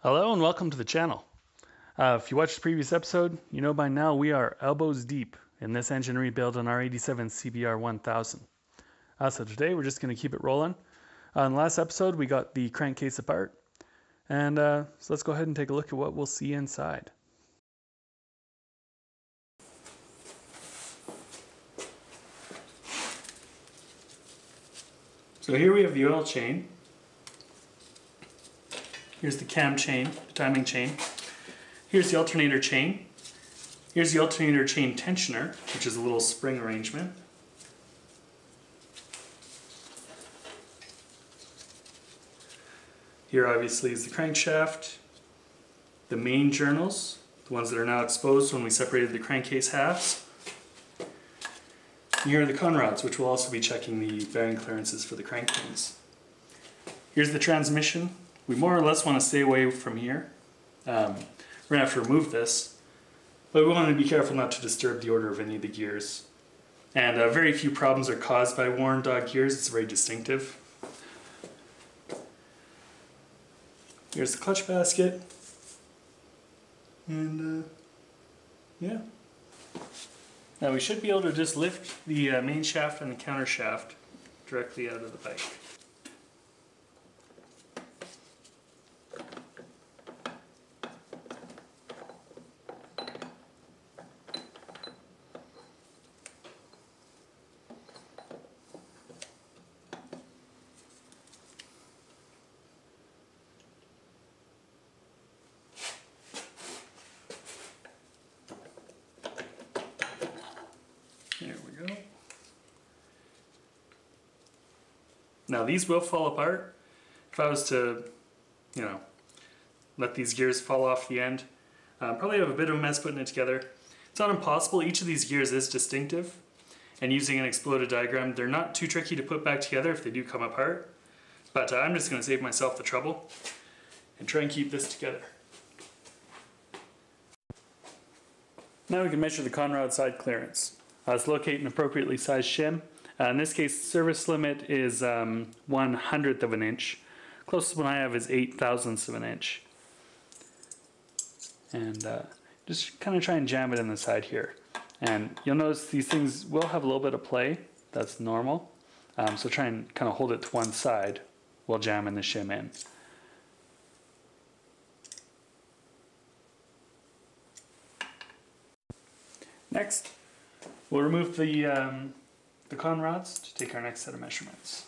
Hello and welcome to the channel. Uh, if you watched the previous episode, you know by now we are elbows deep in this engine rebuild on our 87 CBR 1000. Uh, so today we're just going to keep it rolling. Uh, in the last episode we got the crankcase apart, and uh, so let's go ahead and take a look at what we'll see inside. So here we have the oil chain. Here's the cam chain, the timing chain. Here's the alternator chain. Here's the alternator chain tensioner, which is a little spring arrangement. Here obviously is the crankshaft, the main journals, the ones that are now exposed when we separated the crankcase halves. And here are the conrods, which will also be checking the bearing clearances for the crank pins. Here's the transmission. We more or less want to stay away from here. Um, we're going to have to remove this, but we want to be careful not to disturb the order of any of the gears. And uh, very few problems are caused by worn dog gears. It's very distinctive. Here's the clutch basket. And uh, yeah. Now we should be able to just lift the uh, main shaft and the counter shaft directly out of the bike. There we go. Now these will fall apart. If I was to, you know, let these gears fall off the end, uh, probably have a bit of a mess putting it together. It's not impossible, each of these gears is distinctive, and using an exploded diagram, they're not too tricky to put back together if they do come apart. But uh, I'm just going to save myself the trouble and try and keep this together. Now we can measure the conrod side clearance. Uh, let's locate an appropriately sized shim. Uh, in this case, service limit is um, one hundredth of an inch. Closest one I have is eight thousandths of an inch. And uh, just kind of try and jam it in the side here. And you'll notice these things will have a little bit of play. That's normal. Um, so try and kind of hold it to one side while jamming the shim in. Next, we'll remove the, um, the con rods to take our next set of measurements.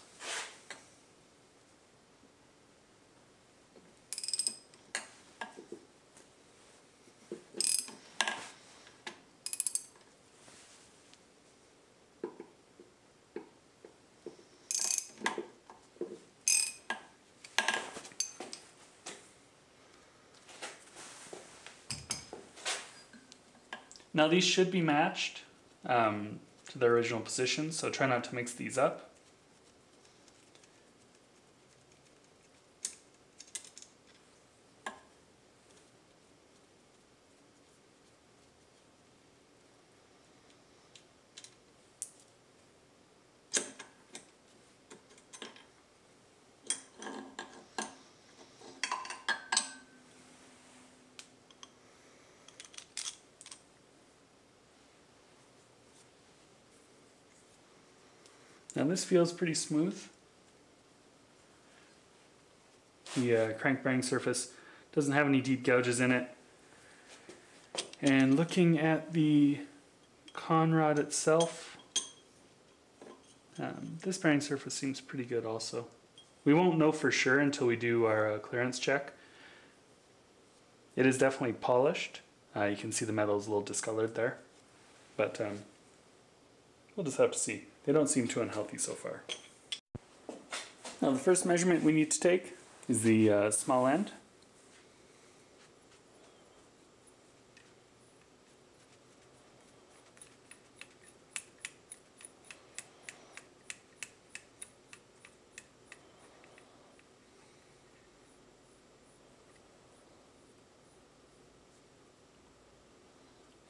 Now these should be matched um, to their original position, so try not to mix these up. Now this feels pretty smooth. The uh, crank bearing surface doesn't have any deep gouges in it. And looking at the conrod itself, um, this bearing surface seems pretty good also. We won't know for sure until we do our uh, clearance check. It is definitely polished. Uh, you can see the metal is a little discolored there. But um, we'll just have to see. They don't seem too unhealthy so far. Now the first measurement we need to take is the uh, small end.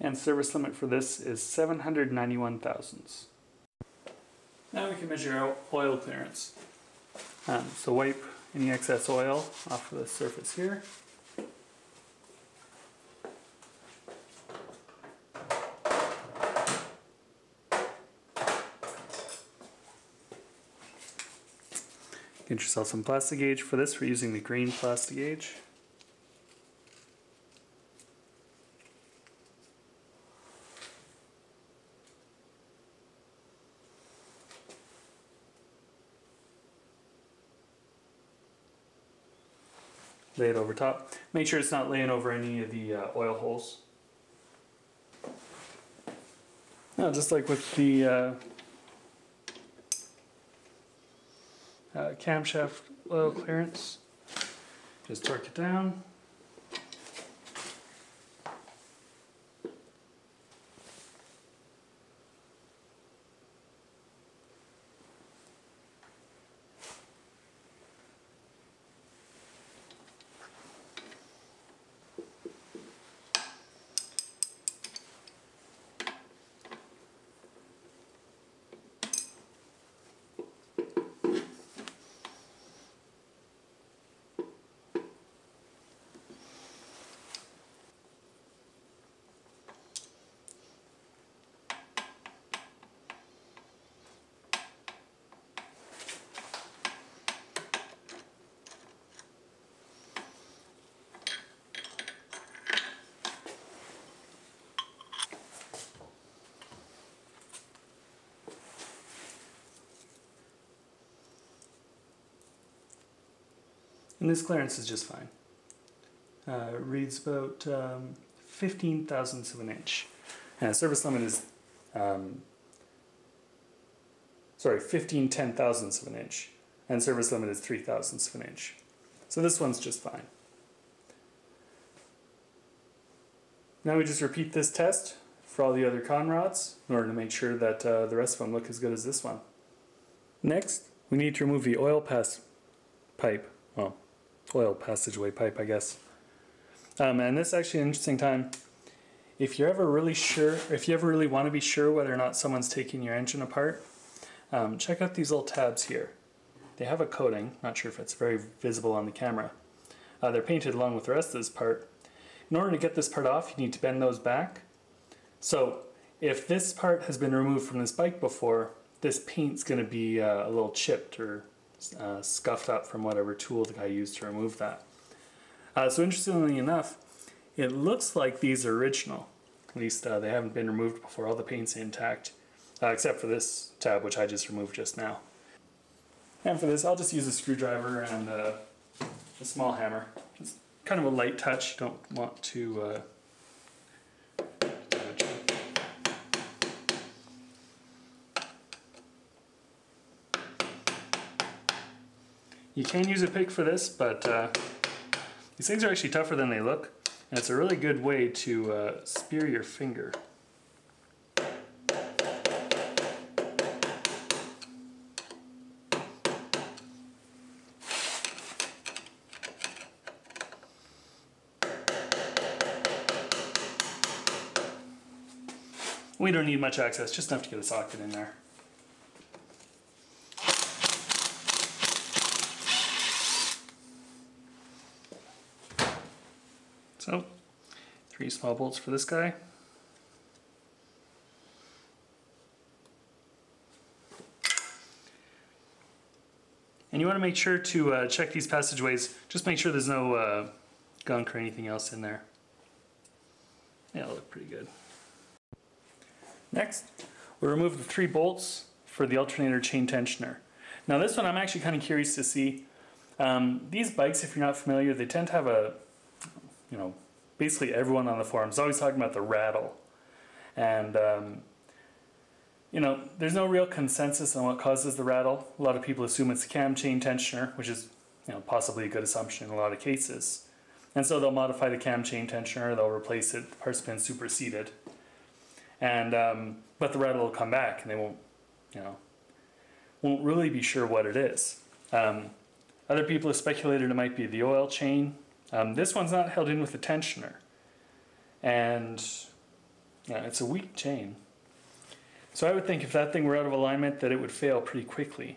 And service limit for this is 791 thousandths. Now we can measure our oil clearance. Um, so wipe any excess oil off of the surface here. Get yourself some plastic gauge for this. We're using the green plastic gauge. Lay it over top. Make sure it's not laying over any of the uh, oil holes. Now, just like with the uh, uh, camshaft oil clearance, just torque it down. And this clearance is just fine. Uh, it reads about um, 15 thousandths of an inch. And service limit is, um, sorry, 15 ten thousandths of an inch. And service limit is 3 thousandths of an inch. So this one's just fine. Now we just repeat this test for all the other con rods in order to make sure that uh, the rest of them look as good as this one. Next, we need to remove the oil pass pipe. Well, oil passageway pipe, I guess. Um, and this is actually an interesting time. If you're ever really sure, if you ever really want to be sure whether or not someone's taking your engine apart, um, check out these little tabs here. They have a coating, not sure if it's very visible on the camera. Uh, they're painted along with the rest of this part. In order to get this part off, you need to bend those back. So if this part has been removed from this bike before, this paint's going to be uh, a little chipped or uh, scuffed up from whatever tool the guy used to remove that. Uh, so interestingly enough, it looks like these are original. At least uh, they haven't been removed before. All the paint's intact, uh, except for this tab, which I just removed just now. And for this, I'll just use a screwdriver and uh, a small hammer. It's kind of a light touch. Don't want to You can use a pick for this, but uh, these things are actually tougher than they look. And it's a really good way to uh, spear your finger. We don't need much access, just enough to get a socket in there. So, three small bolts for this guy. And you want to make sure to uh, check these passageways. Just make sure there's no uh, gunk or anything else in there. Yeah, it'll look pretty good. Next, we'll remove the three bolts for the alternator chain tensioner. Now this one I'm actually kind of curious to see. Um, these bikes, if you're not familiar, they tend to have a you know, basically everyone on the forum is always talking about the rattle. And, um, you know, there's no real consensus on what causes the rattle. A lot of people assume it's the cam chain tensioner, which is, you know, possibly a good assumption in a lot of cases. And so they'll modify the cam chain tensioner, they'll replace it, the part's been superseded. And, um, but the rattle will come back and they won't, you know, won't really be sure what it is. Um, other people have speculated it might be the oil chain um, this one's not held in with a tensioner. And it's a weak chain. So I would think if that thing were out of alignment that it would fail pretty quickly.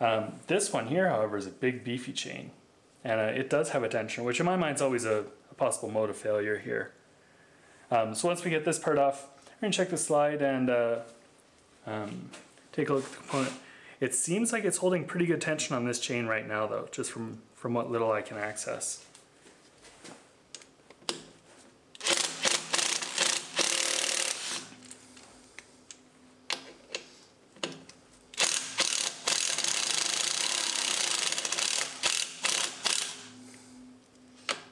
Um, this one here, however, is a big beefy chain. And uh, it does have a tensioner, which in my mind is always a, a possible mode of failure here. Um, so once we get this part off, we're going to check the slide and uh, um, take a look at the component. It seems like it's holding pretty good tension on this chain right now though, just from, from what little I can access. I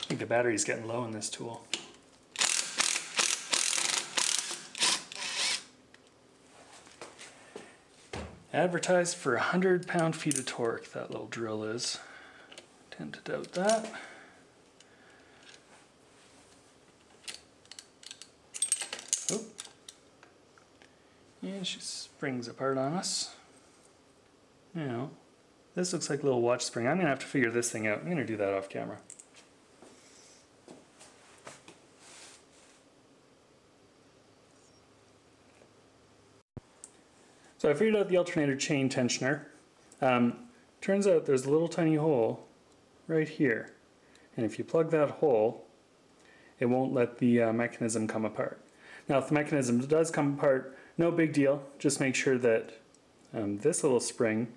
think the battery's getting low in this tool. Advertised for 100 pound feet of torque, that little drill is. Tend to doubt that. Oh. Yeah, she springs apart on us. Know, this looks like a little watch spring. I'm gonna have to figure this thing out. I'm gonna do that off camera. So I figured out the alternator chain tensioner. Um, turns out there's a little tiny hole right here. And if you plug that hole, it won't let the uh, mechanism come apart. Now if the mechanism does come apart, no big deal. Just make sure that um, this little spring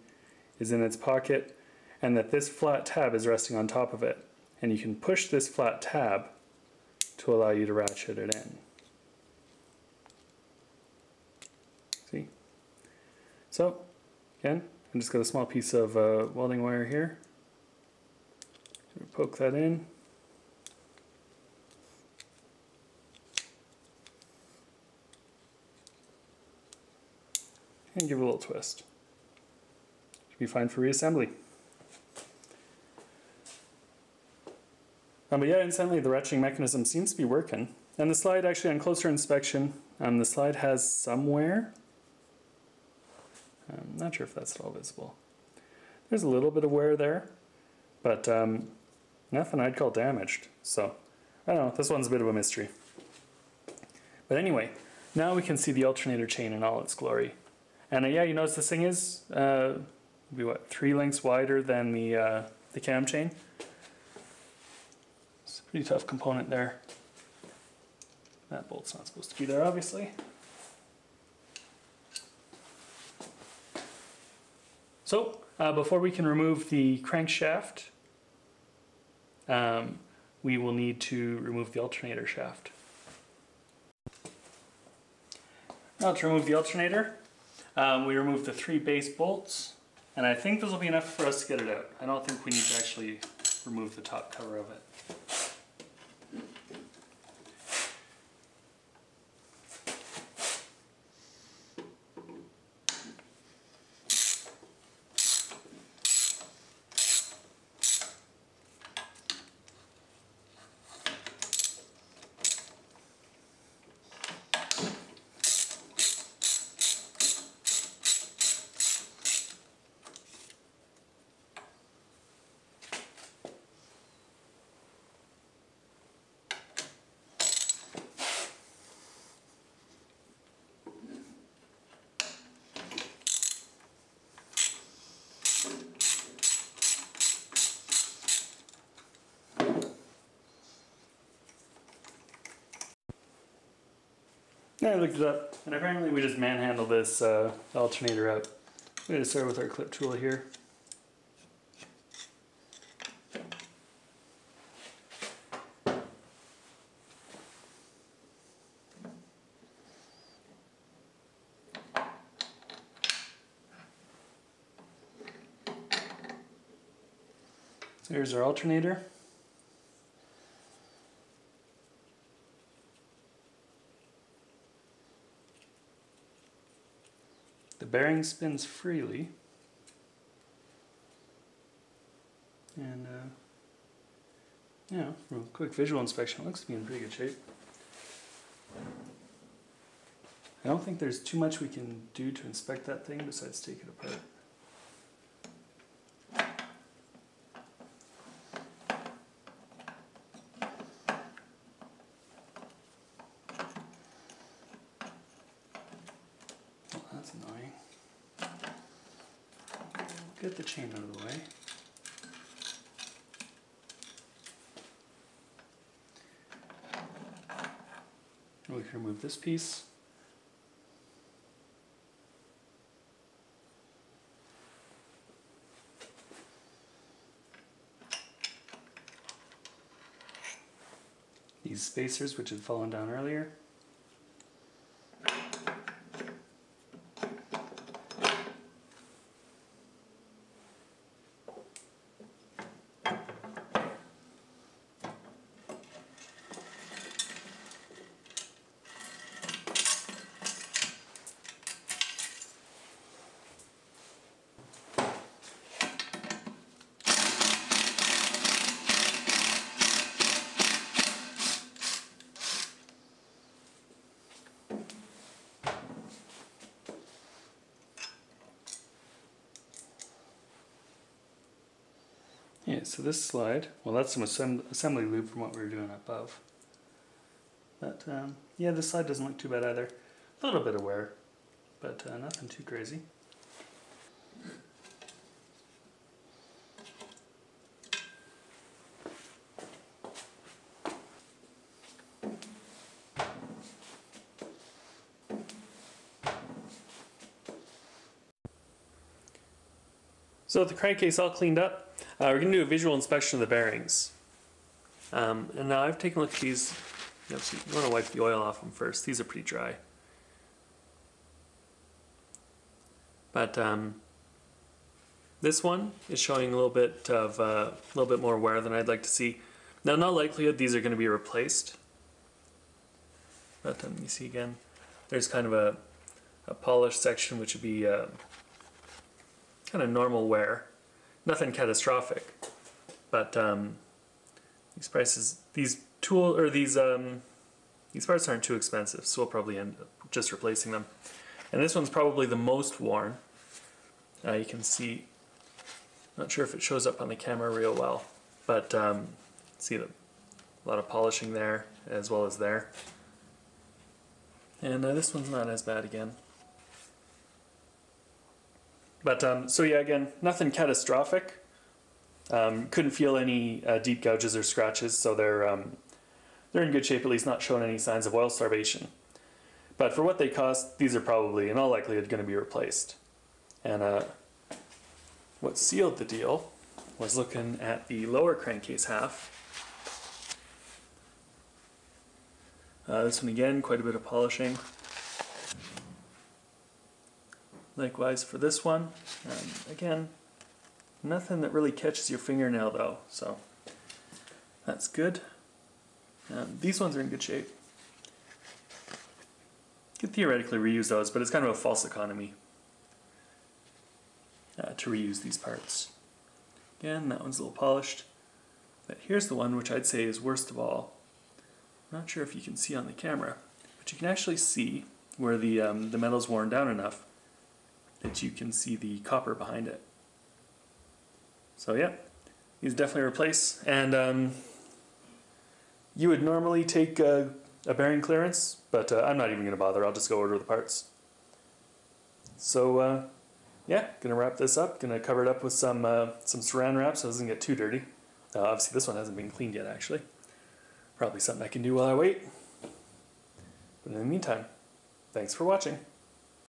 is in its pocket and that this flat tab is resting on top of it. And you can push this flat tab to allow you to ratchet it in. See? So, again, I'm just got a small piece of uh, welding wire here. Poke that in. And give it a little twist. Should be fine for reassembly. Um, but yeah, incidentally, the ratcheting mechanism seems to be working. And the slide, actually, on closer inspection, um, the slide has somewhere I'm not sure if that's at all visible. There's a little bit of wear there, but um, nothing I'd call damaged. So, I don't know, this one's a bit of a mystery. But anyway, now we can see the alternator chain in all its glory. And uh, yeah, you notice this thing is uh, be what three lengths wider than the uh, the cam chain. It's a pretty tough component there. That bolt's not supposed to be there, obviously. So uh, before we can remove the crankshaft, um, we will need to remove the alternator shaft. Now to remove the alternator, um, we remove the three base bolts, and I think this will be enough for us to get it out. I don't think we need to actually remove the top cover of it. I looked it up, and apparently we just manhandle this uh, alternator out. We're to start with our clip tool here. So here's our alternator. Bearing spins freely. And, uh, yeah, from a quick visual inspection, it looks to be in pretty good shape. I don't think there's too much we can do to inspect that thing besides take it apart. Get the chain out of the way. We can remove this piece. These spacers, which had fallen down earlier. So this slide, well that's some assembly lube from what we were doing above. But um, yeah, this slide doesn't look too bad either. A little bit of wear, but uh, nothing too crazy. So the crankcase all cleaned up, uh, we're going to do a visual inspection of the bearings. Um, and now I've taken a look at these. You, want to wipe the oil off them first. These are pretty dry. But um, this one is showing a little bit of uh, a little bit more wear than I'd like to see. Now, all likelihood, these are going to be replaced. But um, you see again, there's kind of a, a polished section which would be uh, kind of normal wear nothing catastrophic, but um, these prices, these tool or these um, these parts aren't too expensive, so we'll probably end up just replacing them. And this one's probably the most worn. Uh, you can see, not sure if it shows up on the camera real well, but um, see the, a lot of polishing there as well as there. And uh, this one's not as bad again. But um, so yeah, again, nothing catastrophic. Um, couldn't feel any uh, deep gouges or scratches, so they're um, they're in good shape. At least not showing any signs of oil starvation. But for what they cost, these are probably in all likelihood going to be replaced. And uh, what sealed the deal was looking at the lower crankcase half. Uh, this one again, quite a bit of polishing. Likewise for this one. Um, again, nothing that really catches your fingernail though, so that's good. Um, these ones are in good shape. Could theoretically reuse those, but it's kind of a false economy uh, to reuse these parts. Again, that one's a little polished. But here's the one which I'd say is worst of all. I'm not sure if you can see on the camera, but you can actually see where the, um, the metal's worn down enough that you can see the copper behind it. So yeah, these definitely replace. And um, you would normally take a, a bearing clearance, but uh, I'm not even going to bother. I'll just go order the parts. So uh, yeah, gonna wrap this up. Gonna cover it up with some uh, some saran wrap so it doesn't get too dirty. Uh, obviously, this one hasn't been cleaned yet, actually. Probably something I can do while I wait. But in the meantime, thanks for watching.